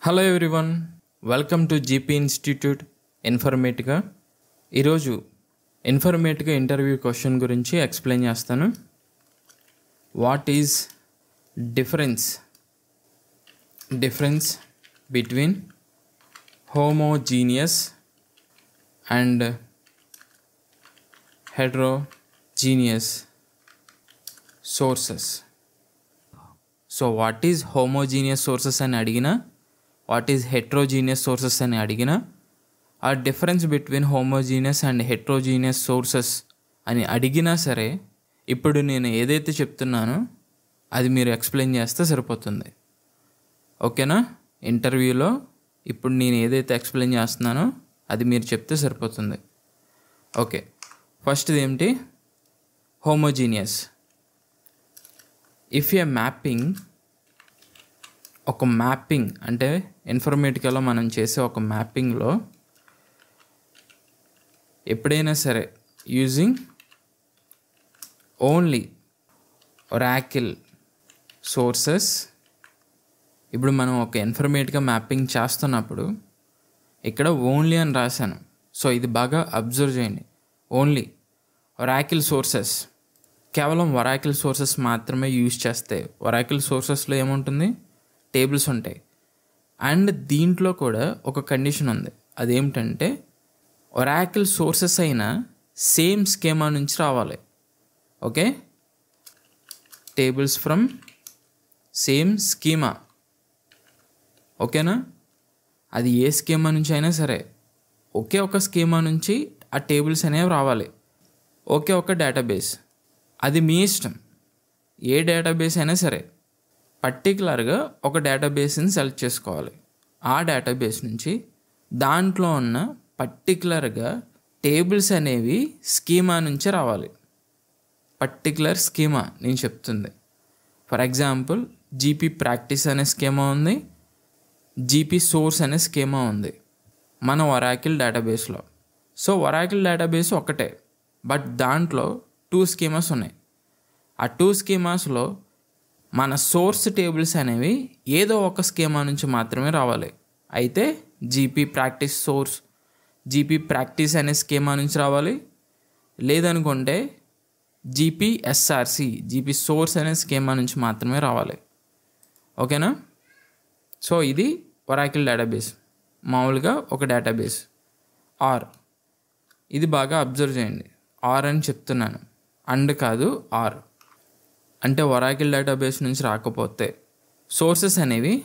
Hello everyone welcome to GP institute Informatica ఈరోజు Informatica interview question గురించి explain చేస్తాను. What is difference difference between homogeneous and heterogeneous sources so what is homogeneous sources అని అడిగినా what is heterogeneous sources అని అడిగినా ఆ difference between homogeneous and heterogeneous sources అని అడిగినా సరే ఇప్పుడు నేను ఏదైతే చెప్తున్నానో అది మీరు ఎక్స్ప్లెయిన్ చేస్తే సరిపోతుంది. ఓకేనా? ఇంటర్వ్యూలో ఇప్పుడు నేను ఏదైతే ఎక్స్ప్లెయిన్ చేస్తున్నానో అది మీరు చెప్తే సరిపోతుంది. ఓకే. ఫస్ట్ది ఏమిటి? హోమోజీనియస్ ఇఫ్ ఏ మ్యాపింగ్ ఒక మ్యాపింగ్ అంటే ఇన్ఫర్మేటికలో మనం చేసే ఒక మ్యాపింగ్లో ఎప్పుడైనా సరే యూజింగ్ ఓన్లీ ఒరాకిల్ సోర్సెస్ ఇప్పుడు మనం ఒక ఇన్ఫర్మేటిక్గా మ్యాపింగ్ చేస్తున్నప్పుడు ఇక్కడ ఓన్లీ అని రాశాను. సో ఇది బాగా అబ్జర్వ్ చేయండి. ఓన్లీ ఒరాకిల్ సోర్సెస్ కేవలం వరాకిల్ సోర్సెస్ మాత్రమే యూజ్ చేస్తే వరాకిల్ సోర్సెస్లో ఏముంటుంది? టేబుల్స్ ఉంటాయి. అండ్ దీంట్లో కూడా ఒక కండిషన్ ఉంది. అదేమిటంటే ఒరాకిల్ సోర్సెస్ అయినా సేమ్ స్కీమా నుంచి రావాలి. Okay? Tables from same schema. ఓకేనా? అది ఏ స్కీమా నుంచి అయినా సరే ఒకే ఒక స్కీమా నుంచి ఆ టేబుల్స్ అనేవి రావాలి. ఒకే ఒక డేటాబేస్. అది మీ ఇష్టం. ఏ డేటాబేస్ అయినా సరే పర్టికులర్గా ఒక డేటాబేస్ని సెలెక్ట్ చేసుకోవాలి. ఆ డేటాబేస్ నుంచి దాంట్లో ఉన్న పర్టికులర్గా టేబుల్స్ అనేవి స్కీమా నుంచి రావాలి. పర్టికులర్ స్కీమా నేను చెప్తుంది. ఫర్ ఎగ్జాంపుల్ జీపీ ప్రాక్టీస్ అనే స్కీమా ఉంది. జీపీ సోర్స్ అనే స్కీమా ఉంది. మన వరాకిల్ డేటాబేస్లో. సో వరాకిల్ డేటాబేస్ ఒకటే. బట్ దాంట్లో టూ స్కీమాస్ ఉన్నాయి. ఆ టూ స్కీమాస్లో మన సోర్స్ టేబుల్స్ అనేవి ఏదో ఒక స్కీమా నుంచి మాత్రమే రావాలి. అయితే GP practice source GP practice అనే స్కీమా నుంచి రావాలి. లేదనుకుంటే జీపీ ఎస్ఆర్సి జీపీ సోర్స్ అనే స్కీమా నుంచి మాత్రమే రావాలి. ఓకేనా? సో ఇది ఒరాకిల్ డేటాబేస్. మామూలుగా ఒక డేటాబేస్. ఆర్ ఇది బాగా అబ్జర్వ్ చేయండి. ఆర్ అని చెప్తున్నాను. అండ్ కాదు ఆర్ అంటే ఒరాకిల్ డేటాబేస్ నుంచి రాకపోతే సోర్సెస్ అనేవి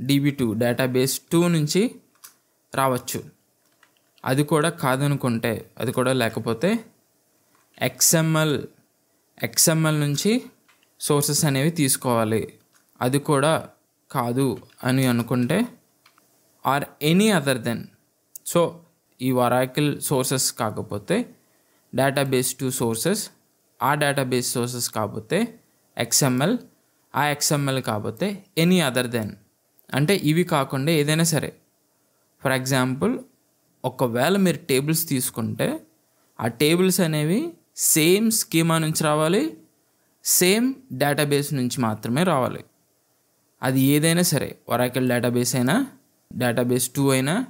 డీబీ టూ డేటాబేస్ టూ నుంచి రావచ్చు. అది కూడా కాదనుకుంటే అది కూడా లేకపోతే ఎక్స్ఎంఎల్ ఎక్స్ఎంఎల్ నుంచి సోర్సెస్ అనేవి తీసుకోవాలి. అది కూడా కాదు అని అనుకుంటే or any other then. So ఈ వరాకిల్ సోర్సెస్ కాకపోతే డేటాబేస్ టూ సోర్సెస్ ఆ డేటాబేస్ సోర్సెస్ కాకపోతే ఎక్స్ఎంఎల్ ఆ ఎక్స్ఎంఎల్ కాకపోతే ఎనీ అదర్ దెన్ అంటే ఇవి కాకుండా ఏదైనా సరే. ఫర్ ఎగ్జాంపుల్ ఒకవేళ మీరు టేబుల్స్ తీసుకుంటే ఆ టేబుల్స్ అనేవి సేమ్ స్కీమా నుంచి రావాలి సేమ్ డేటాబేస్ నుంచి మాత్రమే రావాలి. అది ఏదైనా సరే ఒరాకిల్ డేటాబేస్ అయినా డేటాబేస్ టూ అయినా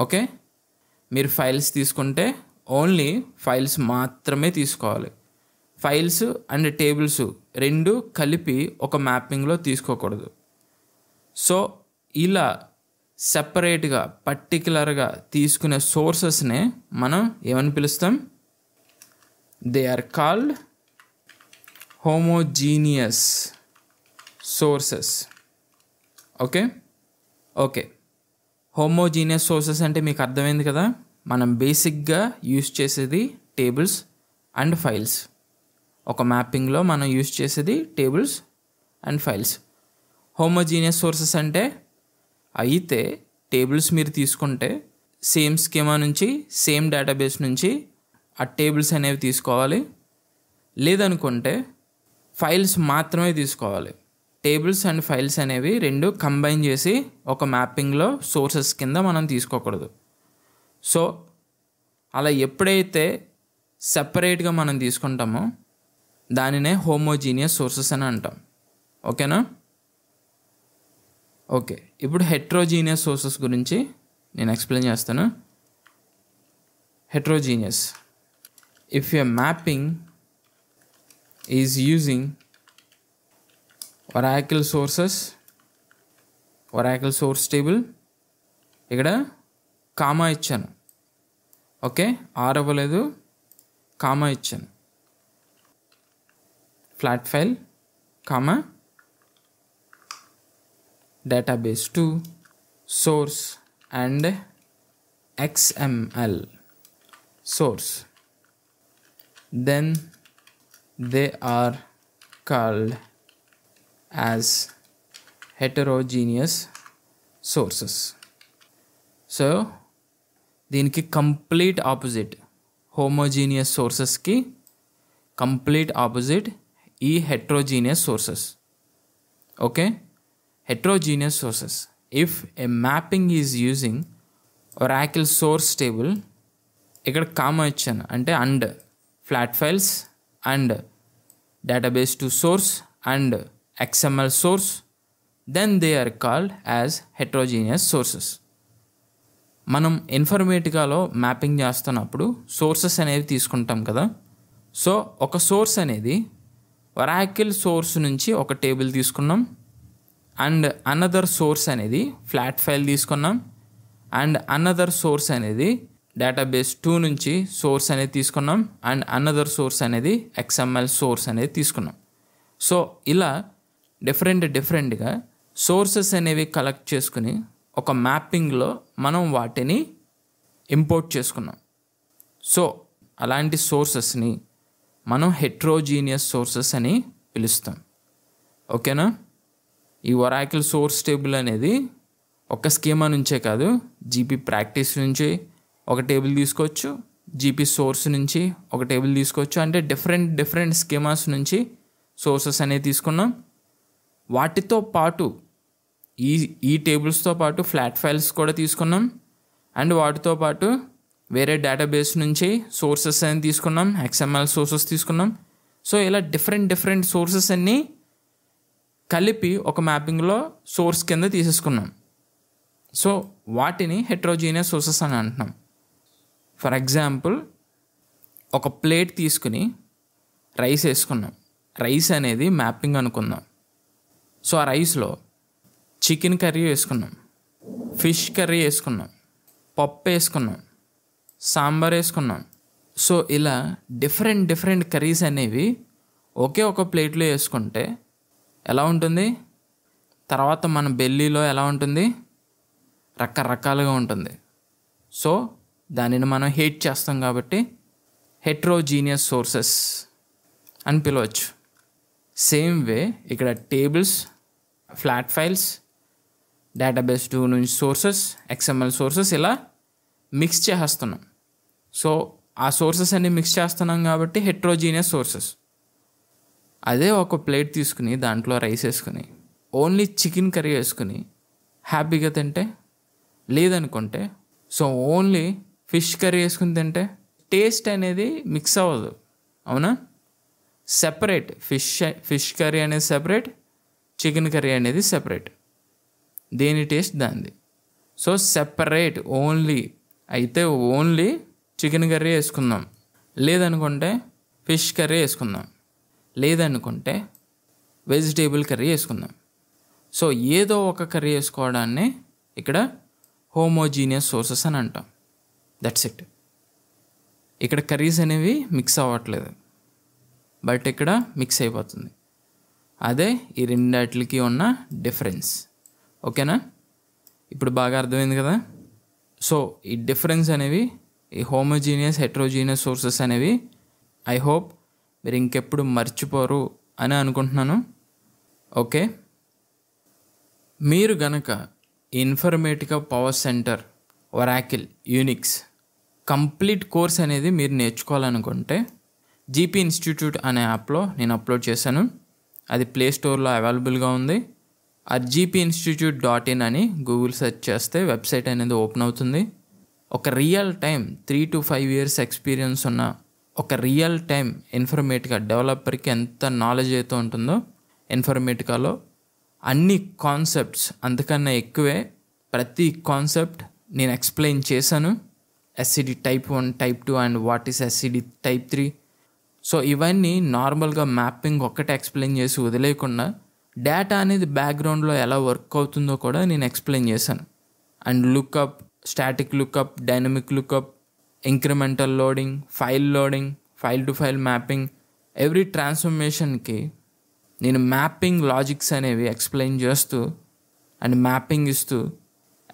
ఓకే మీరు ఫైల్స్ తీసుకుంటే ఓన్లీ ఫైల్స్ మాత్రమే తీసుకోవాలి. ఫైల్స్ అండ్ టేబుల్స్ రెండు కలిపి ఒక మ్యాపింగ్లో తీసుకోకూడదు. సో ఇలా సెపరేట్గా పర్టికులర్గా తీసుకునే సోర్సెస్నే మనం ఏమని పిలుస్తాం? They are called homogeneous sources. Okay? Okay. Homogeneous sources అంటే మీకు అర్థమైంది కదా? మనం బేసిక్గా యూస్ చేసేది టేబుల్స్ అండ్ ఫైల్స్. ఒక మ్యాపింగ్లో మనం యూస్ చేసేది tables and files. Homogeneous sources అంటే అయితే టేబుల్స్ మీరు తీసుకుంటే సేమ్ స్కీమా నుంచి సేమ్ డేటాబేస్ నుంచి ఆ టేబుల్స్ అనేవి తీసుకోవాలి. లేదనుకుంటే ఫైల్స్ మాత్రమే తీసుకోవాలి. టేబుల్స్ అండ్ ఫైల్స్ అనేవి రెండు కంబైన్ చేసి ఒక మ్యాపింగ్లో సోర్సెస్ కింద మనం తీసుకోకూడదు. సో అలా ఎప్పుడైతే సపరేట్గా మనం తీసుకుంటామో దానినే హోమోజీనియస్ సోర్సెస్ అని అంటాం. ఓకేనా? ఓకే. ఇప్పుడు హెట్రోజీనియస్ సోర్సెస్ గురించి నేను ఎక్స్ప్లెయిన్ చేస్తాను. Heterogeneous if you mapping is using Oracle sources Oracle source table ఇక్కడ కామా ఇచ్చాను. ఓకే? ఆర్ అవ్వలేదు. కామా ఇచ్చాను. flat file comma database to source and xml source then they are called as heterogeneous sources so దీనికి complete opposite homogeneous సోర్సెస్కి complete opposite ఈ heterogeneous sources okay heterogeneous sources. If a mapping is using Oracle source table, ఇక్కడ comma ఇచ్చాను. అంటే and flat files and database two source and XML source then they are called as heterogeneous sources మనం ఇన్ఫర్మేటికాలో mapping చేస్తున్నప్పుడు sources అనేవి తీసుకుంటాం కదా. So ఒక సోర్స్ అనేది వరాకిల్ సోర్స్ నుంచి ఒక టేబుల్ తీసుకున్నాం. అండ్ అనదర్ సోర్స్ అనేది ఫ్లాట్ ఫైల్ తీసుకున్నాం. అండ్ అనదర్ సోర్స్ అనేది డేటాబేస్ టూ నుంచి సోర్స్ అనేది తీసుకున్నాం. అండ్ అనదర్ సోర్స్ అనేది ఎక్స్ఎంఎల్ సోర్స్ అనేది తీసుకున్నాం. సో ఇలా డిఫరెంట్ డిఫరెంట్గా సోర్సెస్ అనేవి కలెక్ట్ చేసుకుని ఒక మ్యాపింగ్లో మనం వాటిని ఇంపోర్ట్ చేసుకున్నాం. సో అలాంటి సోర్సెస్ని మనం హెట్రోజీనియస్ సోర్సెస్ అని పిలుస్తాం. ఓకేనా? ఈ ఒరాకిల్ సోర్స్ టేబుల్ అనేది ఒక స్కీమా నుంచే కాదు జీపీ ప్రాక్టీస్ నుంచి ఒక టేబుల్ తీసుకోవచ్చు జీపీ సోర్స్ నుంచి ఒక టేబుల్ తీసుకోవచ్చు. అంటే డిఫరెంట్ డిఫరెంట్ స్కీమాస్ నుంచి సోర్సెస్ అనేవి తీసుకున్నాం. వాటితో పాటు ఈ ఈ టేబుల్స్తో పాటు ఫ్లాట్ ఫైల్స్ కూడా తీసుకున్నాం. అండ్ వాటితో పాటు వేరే డేటాబేస్ నుంచి సోర్సెస్ అని తీసుకున్నాం ఎక్స్ఎంఎల్ సోర్సెస్ తీసుకున్నాం. సో ఇలా డిఫరెంట్ డిఫరెంట్ సోర్సెస్ అన్నీ కలిపి ఒక మ్యాపింగ్లో సోర్స్ కింద తీసేసుకున్నాం. సో వాటిని హెట్రోజీనియస్ సోర్సెస్ అని అంటున్నాం. ఫర్ ఎగ్జాంపుల్ ఒక ప్లేట్ తీసుకుని రైస్ వేసుకున్నాం. రైస్ అనేది మ్యాపింగ్ అనుకుందాం. సో ఆ రైస్లో చికెన్ కర్రీ వేసుకున్నాం. ఫిష్ కర్రీ వేసుకున్నాం. పప్పు వేసుకున్నాం. సాంబార్ వేసుకున్నాం. సో ఇలా డిఫరెంట్ డిఫరెంట్ కర్రీస్ అనేవి ఒకే ఒక ప్లేట్లో వేసుకుంటే ఎలా ఉంటుంది? తర్వాత మన బెల్లీలో ఎలా ఉంటుంది? రకరకాలుగా ఉంటుంది. సో దానిని మనం హేట్ చేస్తాం కాబట్టి హెట్రోజీనియస్ సోర్సెస్ అని పిలవచ్చు. సేమ్ వే ఇక్కడ tables flat files database two నుంచి సోర్సెస్ ఎక్స్ఎంఎల్ సోర్సెస్ ఇలా మిక్స్ చేస్తున్నాం సో ఆ సోర్సెస్ అన్ని మిక్స్ చేస్తున్నాం కాబట్టి హెట్రోజీనియస్ సోర్సెస్. అదే ఒక ప్లేట్ తీసుకుని దాంట్లో రైస్ వేసుకుని ఓన్లీ చికెన్ కర్రీ వేసుకుని హ్యాపీగా తింటే లేదనుకుంటే సో ఓన్లీ ఫిష్ కర్రీ వేసుకుని తింటే టేస్ట్ అనేది మిక్స్ అవ్వదు. అవునా? సెపరేట్ ఫిష్ ఫిష్ కర్రీ అనేది సెపరేట్ చికెన్ కర్రీ అనేది సెపరేట్. దేని టేస్ట్ దాంది సో సెపరేట్ ఓన్లీ అయితే ఓన్లీ చికెన్ కర్రీ వేసుకుందాం. లేదనుకుంటే ఫిష్ కర్రీ వేసుకుందాం. లేదనుకుంటే వెజిటేబుల్ కర్రీ వేసుకుందాం. సో ఏదో ఒక కర్రీ వేసుకోవడాన్ని ఇక్కడ హోమోజీనియస్ సోర్సెస్ అని అంటాం. దట్స్ ఇట్ ఇక్కడ కర్రీస్ అనేవి మిక్స్ అవ్వట్లేదు. బట్ ఇక్కడ మిక్స్ అయిపోతుంది. అదే ఈ రెండాటికి ఉన్న డిఫరెన్స్. ఓకేనా? ఇప్పుడు బాగా అర్థమైంది కదా? సో ఈ డిఫరెన్స్ అనేవి ఈ హోమోజీనియస్ హెట్రోజీనియస్ సోర్సెస్ అనేవి ఐ హోప్ మీరు ఇంకెప్పుడు మర్చిపోరు అని అనుకుంటున్నాను. ఓకే? మీరు గనక Informatica power center Oracle Unix complete course అనేది మీరు నేర్చుకోవాలనుకుంటే జీపీ ఇన్స్టిట్యూట్ అనే యాప్లో నేను అప్లోడ్ చేశాను. అది ప్లే స్టోర్లో అవైలబుల్గా ఉంది. ఆ జీపీ ఇన్స్టిట్యూట్ డాట్ ఇన్ అని గూగుల్ సెర్చ్ చేస్తే వెబ్సైట్ అనేది ఓపెన్ అవుతుంది. ఒక real time three to five years experience ఉన్న ఒక రియల్ టైం ఇన్ఫర్మేటికా డెవలపర్కి ఎంత నాలెడ్జ్ అయితే ఉంటుందో ఇన్ఫర్మేటికాలో అన్ని కాన్సెప్ట్స్ అంతకన్నా ఎక్కువే ప్రతి కాన్సెప్ట్ నేను ఎక్స్ప్లెయిన్ చేశాను. SCD type one type two and what is SCD type three so ఇవన్నీ నార్మల్గా మ్యాపింగ్ ఒక్కటే ఎక్స్ప్లెయిన్ చేసి వదిలేయకుండా డేటా అనేది బ్యాక్గ్రౌండ్లో ఎలా వర్క్ అవుతుందో కూడా నేను ఎక్స్ప్లెయిన్ చేశాను. And lookup static lookup dynamic lookup incremental loading file loading file to file mapping every ట్రాన్స్ఫర్మేషన్కి నేను మ్యాపింగ్ లాజిక్స్ అనేవి ఎక్స్ప్లెయిన్ చేస్తూ అండ్ మ్యాపింగ్ ఇస్తూ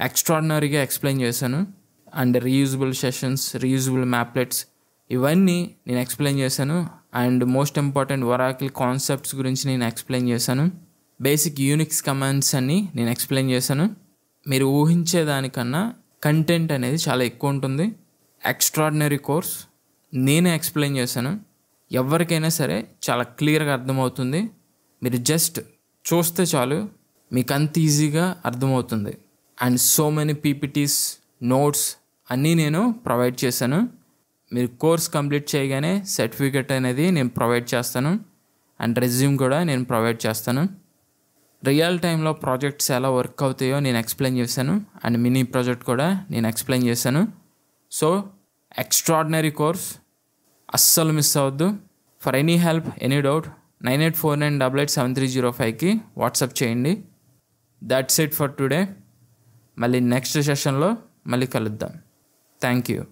ఎక్స్ట్రాడినరీగా ఎక్స్ప్లెయిన్ చేశాను. And reusable sessions reusable mapplets ఇవన్నీ నేను ఎక్స్ప్లెయిన్ చేశాను. And most important Oracle concepts గురించి నేను ఎక్స్ప్లెయిన్ చేశాను. బేసిక్ యూనిక్స్ కమాండ్స్ అన్ని నేను ఎక్స్ప్లెయిన్ చేశాను. మీరు ఊహించేదానికన్నా కంటెంట్ అనేది చాలా ఎక్కువ ఉంటుంది. ఎక్స్ట్రాడినరీ కోర్స్ నేనే ఎక్స్ప్లెయిన్ చేశాను. ఎవరికైనా సరే చాలా క్లియర్గా అర్థమవుతుంది. మీరు జస్ట్ చూస్తే చాలు మీకు అంత ఈజీగా అర్థమవుతుంది. And so many PPTs notes అన్నీ నేను ప్రొవైడ్ చేశాను. మీరు కోర్స్ కంప్లీట్ చేయగానే సర్టిఫికెట్ అనేది నేను ప్రొవైడ్ చేస్తాను. అండ్ రెజ్యూమ్ కూడా నేను ప్రొవైడ్ చేస్తాను. రియల్ టైంలో ప్రాజెక్ట్స్ ఎలా వర్క్ అవుతాయో నేను ఎక్స్ప్లెయిన్ చేశాను. అండ్ మినీ ప్రాజెక్ట్ కూడా నేను ఎక్స్ప్లెయిన్ చేశాను. సో ఎక్స్ట్రాడినరీ కోర్స్ అస్సలు మిస్ అవ్వద్దు. For any help any doubt nine eight four nine double eight seven three zero ఫైవ్కి వాట్సాప్ చేయండి. దట్స్ ఇట్ ఫర్ టుడే మళ్ళీ నెక్స్ట్ సెషన్లో మళ్ళీ కలుద్దాం. Thank you